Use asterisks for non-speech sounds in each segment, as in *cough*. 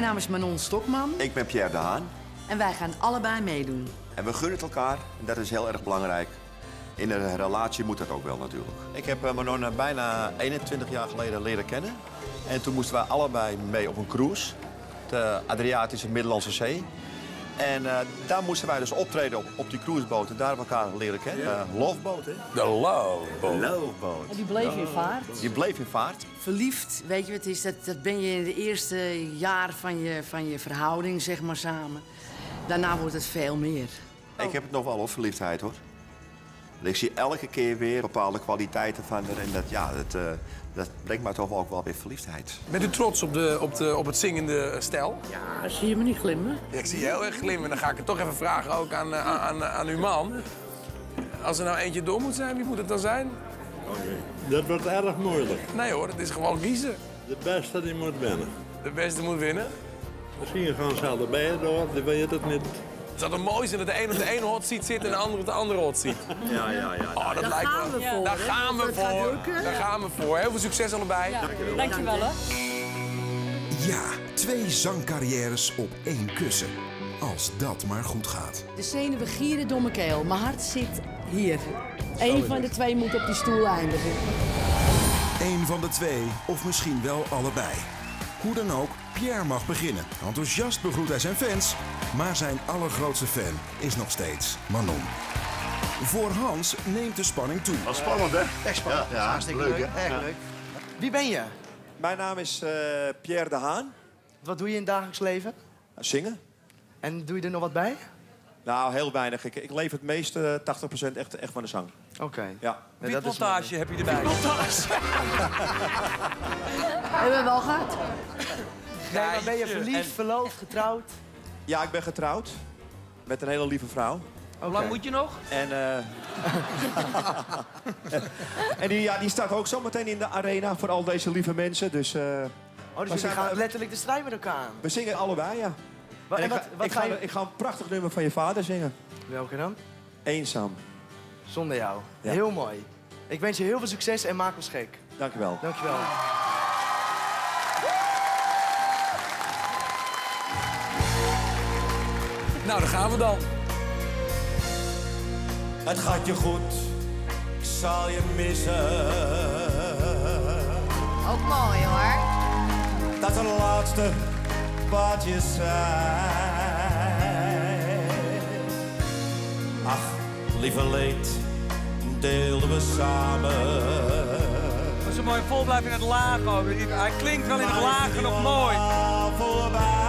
Mijn naam is Manon Stokman Ik ben Pierre de Haan. en wij gaan allebei meedoen. En we gunnen het elkaar. En dat is heel erg belangrijk. In een relatie moet dat ook wel natuurlijk. Ik heb eh, Manon eh, bijna 21 jaar geleden leren kennen. En toen moesten wij allebei mee op een cruise. De Adriatische Middellandse Zee. En eh, daar moesten wij dus optreden op, op die cruiseboot. En daar hebben we elkaar leren kennen. Eh, loveboot, hè? De loveboat. Loveboat. En die bleef in vaart. Je bleef in vaart. Verliefd, weet je wat het is? Dat, dat ben je in de eerste jaar van je, van je verhouding, zeg maar, samen. Daarna wordt het veel meer. Ik heb het nog wel hoor, verliefdheid hoor. Ik zie elke keer weer bepaalde kwaliteiten van haar. En dat, ja, dat, eh, dat brengt mij toch wel ook wel weer verliefdheid. Bent u trots op, de, op, de, op het zingende stel? Ja, zie je me niet glimmen? Ja, ik zie je heel erg glimmen. Dan ga ik het toch even vragen ook aan, eh, aan, aan uw man. Als er nou eentje door moet zijn, wie moet het dan zijn? Dat wordt erg moeilijk. Nee hoor, het is gewoon kiezen. De beste die moet winnen. De beste moet winnen. Misschien gaan ze allebei door, die weet het niet. Het toch mooi zijn dat de een op de ene hot seat zit en de ander op de andere hot seat? Ja, ja, ja. Oh, dat Daar lijkt gaan me. we voor, Daar hè? gaan we Dat voor. Daar gaan we voor. Heel veel succes allebei. Dankjewel hè. Ja, twee zangcarrières op één kussen. Als dat maar goed gaat. De zenuwen gieren door mijn keel. Mijn hart zit hier. Eén van de twee moet op die stoel eindigen. Eén van de twee, of misschien wel allebei. Hoe dan ook, Pierre mag beginnen. Enthousiast begroet hij zijn fans, maar zijn allergrootste fan is nog steeds Manon. Voor Hans neemt de spanning toe. Wat spannend, hè? Echt spannend. Ja, hartstikke leuk? Erg leuk. Wie ben je? Mijn naam is eh, Pierre de Haan. Wat doe je in het dagelijks leven? Zingen? En doe je er nog wat bij? Nou, heel weinig. Ik, ik leef het meeste, 80% echt, echt van de zang. Oké. Ja. Nee, dat is heb je erbij. *laughs* Hebben we wel gehad? Nee, maar ben je verliefd, En- verloofd, getrouwd? Ja, ik ben getrouwd. Met een hele lieve vrouw. Hoe lang moet je nog? En, eh, *laughs* en die, ja, die staat ook zo meteen in de arena voor al deze lieve mensen. Dus eh, Oh, dus jullie zijn gaan we- letterlijk de strijd met elkaar aan. we zingen allebei, ja. Wat, En en ik, wat, ga, wat ik, ga ga, je... ik ga een prachtig nummer van je vader zingen. Welke dan? Eenzaam. Zonder jou. Ja. Heel mooi. Ik wens je heel veel succes en maak ons gek. Dankjewel. Dankjewel. Nou, daar gaan we dan. Het gaat je goed, ik zal je missen. Ook mooi hoor. Dat is het laatste wat je zei. Ach, lieve leed, deelden we samen. Dat is een mooi vol in het laag. Hij klinkt wel in het lage nog mooi. Voorbij.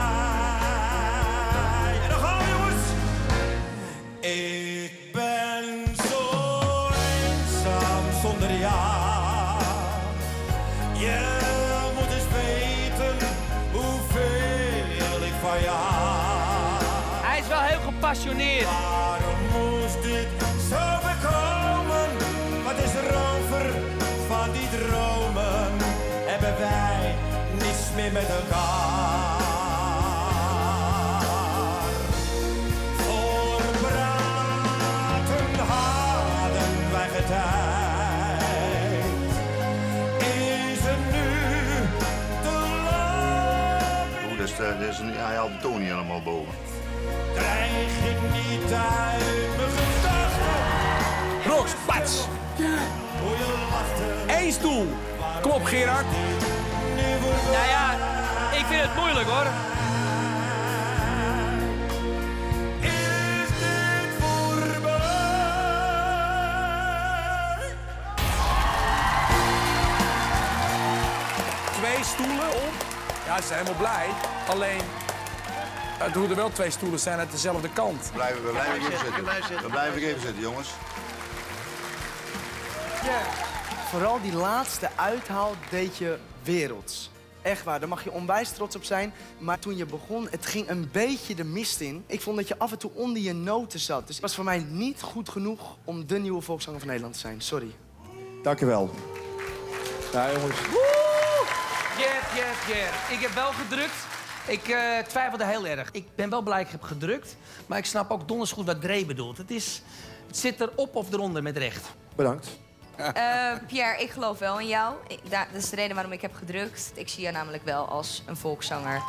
Gepassioneerd. Waarom moest dit zo bekomen? Wat is er over van die dromen? Hebben wij niets meer met elkaar? Voor praten hadden wij geen tijd. Is het nu te laat? Oeh, dat is, de- dat is een, hij haalt de toon niet helemaal boven. Krijg ik niet uit mijn gedachten. Rox, pats. Hoe je lachte. Eén stoel. Kom op, Gerard. Nou ja, ik vind het moeilijk hoor. Is dit voorbij? Twee stoelen op. Ja, ze zijn helemaal blij. Alleen, het hoeven er wel twee stoelen zijn uit dezelfde kant. We blijven, we blijven even zitten. We blijven even zitten, jongens. Vooral die laatste uithaal deed je werelds. Echt waar, daar mag je onwijs trots op zijn. Maar toen je begon, het ging een beetje de mist in. Ik vond dat je af en toe onder je noten zat. Dus het was voor mij niet goed genoeg om de nieuwe volkszanger van Nederland te zijn. Sorry. Dankjewel. Ja, jongens. Pierre, Pierre, Pierre. Ik heb wel gedrukt. Ik eh, twijfelde heel erg. Ik ben wel blij dat ik heb gedrukt. Maar ik snap ook donders goed wat Dre bedoelt. Het, is, het zit erop of eronder met recht. Bedankt. Eh, Pierre, ik geloof wel in jou. Ik, da- dat is de reden waarom ik heb gedrukt. Ik zie jou namelijk wel als een volkszanger.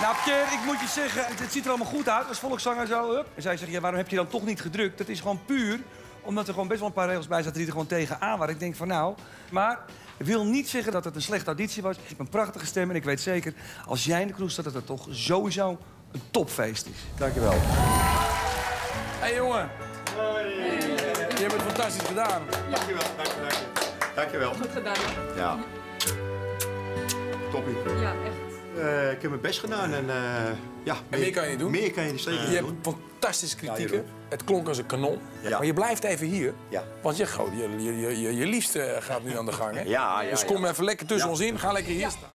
Nou, Pierre, ik moet je zeggen, het, het ziet er allemaal goed uit als volkszanger zo. Hup. En zij zegt, ja, waarom heb je dan toch niet gedrukt? Dat is gewoon puur omdat er gewoon best wel een paar regels bij zaten die er gewoon tegenaan waren. Ik denk van nou, maar wil niet zeggen dat het een slechte auditie was. Je hebt een prachtige stem en ik weet zeker, als jij in de kroeg staat, dat het toch sowieso een topfeest is. Dankjewel. Hé hey, jongen. Je hebt het fantastisch gedaan. Dankjewel, dankjewel. Dankjewel. Goed gedaan. Ja. Toppie. Ja, echt. Eh, ik heb mijn best gedaan en eh, ja... En meer kan je niet doen? Meer kan je zeker Je hebt fantastische kritieken. Het klonk als een kanon. Ja. Maar je blijft even hier. Ja. Want je, goh, je, je, je, je liefste gaat nu aan de gang. Hè? Ja, ja, dus kom ja. even lekker tussen Ja. ons in. Ga lekker hier staan.